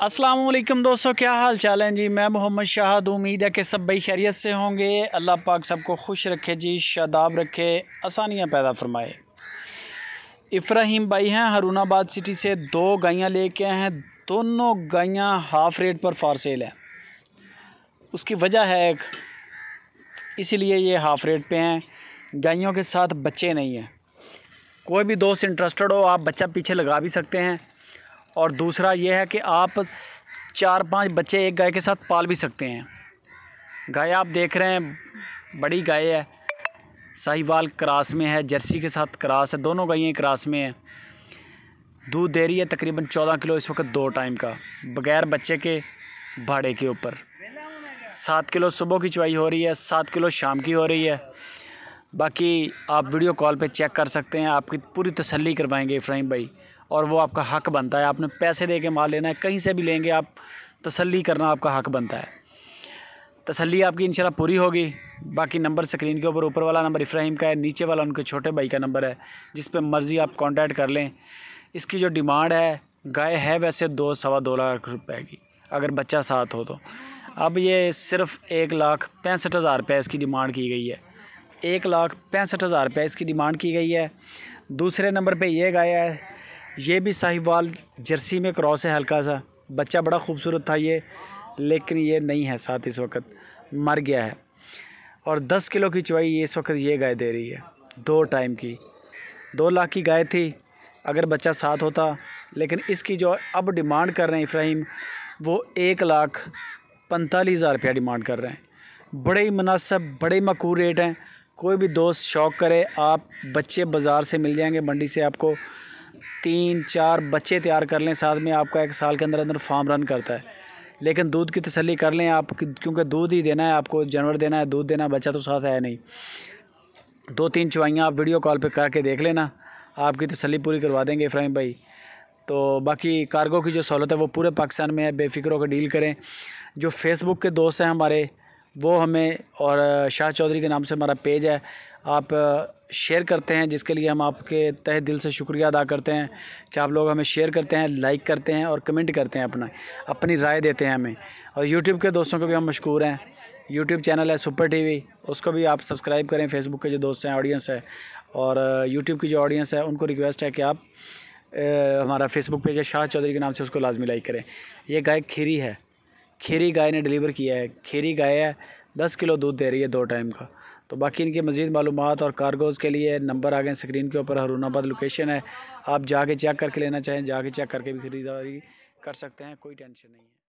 السلام علیکم دوستو، کیا حال چال ہیں؟ جی میں محمد شاہد امید ہے کہ سب بھائی خیریت سے ہوں گے۔ اللہ پاک سب کو خوش رکھے جی شاداب رکھے، آسانیاں پیدا فرمائے۔ افراہیم بھائی ہیں ہرون آباد سٹی سے دو گائیاں لے کے آئے ہیں۔ دونوں گائیاں ہاف ریٹ پر فار سیل ہیں۔ اس کی وجہ ہے ایک، اسی لیے یہ ہاف ریٹ پہ ہیں۔ گائیوں کے ساتھ بچے نہیں ہیں۔ کوئی بھی دوست انٹرسٹڈ ہو، آپ بچہ پیچھے لگا بھی سکتے ہیں۔ اور دوسرا یہ ہے کہ آپ چار پانچ بچے ایک گائے کے ساتھ پال بھی سکتے ہیں۔ گائے آپ دیکھ رہے ہیں، بڑی گائے ہے۔ ساہی وال کراس میں ہے، جرسی کے ساتھ کراس ہے، دونوں گائیں کراس میں ہیں۔ دودھ دے رہی ہے تقریباً چودہ کلو اس وقت دو ٹائم کا، بغیر بچے کے بھاڑے کے اوپر۔ سات کلو صبح کی چوائی ہو رہی ہے، سات کلو شام کی ہو رہی ہے۔ باقی آپ ویڈیو کال پہ چیک کر سکتے ہیں، آپ کی پوری تسلی کروائیں گے افراہیم بھائی۔ اور وہ آپ کا حق بنتا ہے۔ آپ نے پیسے دے کے مال لینا ہے، کہیں سے بھی لیں گے، آپ تسلی کرنا آپ کا حق بنتا ہے۔ تسلی آپ کی انشاءاللہ پوری ہوگی۔ باقی نمبر سکرین کے اوپر اوپر والا نمبر افراہیم کا ہے، نیچے والا ان کے چھوٹے بھائی کا نمبر ہے، جس پہ مرضی آپ کانٹیکٹ کر لیں۔ اس کی جو ڈیمانڈ ہے، گائے ہے ویسے دو سوا دو لاکھ روپے کی، اگر بچہ ساتھ ہو تو۔ اب یہ صرف ایک لاکھ پینسٹھ ہزار روپے اس کی ڈیمانڈ کی گئی ہے۔ ایک لاکھ پینسٹھ ہزار روپے اس کی ڈیمانڈ کی گئی ہے۔ دوسرے نمبر پہ یہ گائے ہے یہ بھی صاحب وال جرسی میں کراس ہے، ہلکا سا۔ بچہ بڑا خوبصورت تھا یہ، لیکن یہ نہیں ہے ساتھ اس وقت۔ مر گیا ہے۔ اور دس کلو کی چوائی یہ اس وقت یہ گائے دے رہی ہے۔ دو ٹائم کی۔ دو لاکھ کی گائے تھی۔ اگر بچہ ساتھ ہوتا، لیکن اس کی جو اب ڈیمانڈ کر رہے ہیں افراہیم وہ ایک لاکھ پنتالیس ہزار روپیہ ڈیمانڈ کر رہے ہیں۔ بڑے ہی مناسب، بڑے مکور ریٹ ہیں۔ کوئی بھی دوست شوق کرے، آپ بچے بازار سے مل جائیں گے، منڈی سے آپ کو تین چار بچے تیار کر لیں، ساتھ میں آپ کا ایک سال کے اندر اندر فارم رن کرتا ہے۔ لیکن دودھ کی تسلی کر لیں آپ، کیونکہ دودھ ہی دینا ہے، آپ کو جانور دینا ہے، دودھ دینا بچہ تو ساتھ ہے نہیں۔ دو تین چوائیاں آپ ویڈیو کال پہ کر کے دیکھ لینا، آپ کی تسلی پوری کروا دیں گے افراہیم بھائی۔ تو باقی کارگو کی جو سہولت ہے وہ پورے پاکستان میں ہے، بے فکر ہو کے ڈیل کریں۔ جو فیس بک کے دوست ہیں ہمارے وہ ہمیں اور شاہ چودھری کے نام سے ہمارا پیج ہے، آپ شیئر کرتے ہیں، جس کے لیے ہم آپ کے تہ دل سے شکریہ ادا کرتے ہیں کہ آپ لوگ ہمیں شیئر کرتے ہیں لائک کرتے ہیں اور کمنٹ کرتے ہیں اپنا، اپنی رائے دیتے ہیں ہمیں۔ اور یوٹیوب کے دوستوں کو بھی ہم مشکور ہیں۔ یوٹیوب چینل ہے سپر ٹی وی اس کو بھی آپ سبسکرائب کریں۔ فیس بک کے جو دوست ہیں آڈینس ہے۔ اور یوٹیوب کی جو آڈینس ہے، ان کو ریکویسٹ ہے کہ آپ ہمارا فیس بک پیج ہے، شاہ چودھری کے نام سے اس کو لازمی لائک کریں۔ یہ گائے کھیری ہے۔ کھیری گائے نے ڈلیور کیا ہے، کھیری گائے ہے، دس کلو دودھ دے رہی ہے دو ٹائم کا۔ تو باقی ان کی مزید معلومات اور کارگوز کے لیے نمبر آ گئے سکرین کے اوپر ہرون آباد لوکیشن ہے۔ آپ جا کے چیک کر کے لینا چاہیں، جا کے چیک کر کے بھی خریداری کر سکتے ہیں، کوئی ٹینشن نہیں ہے۔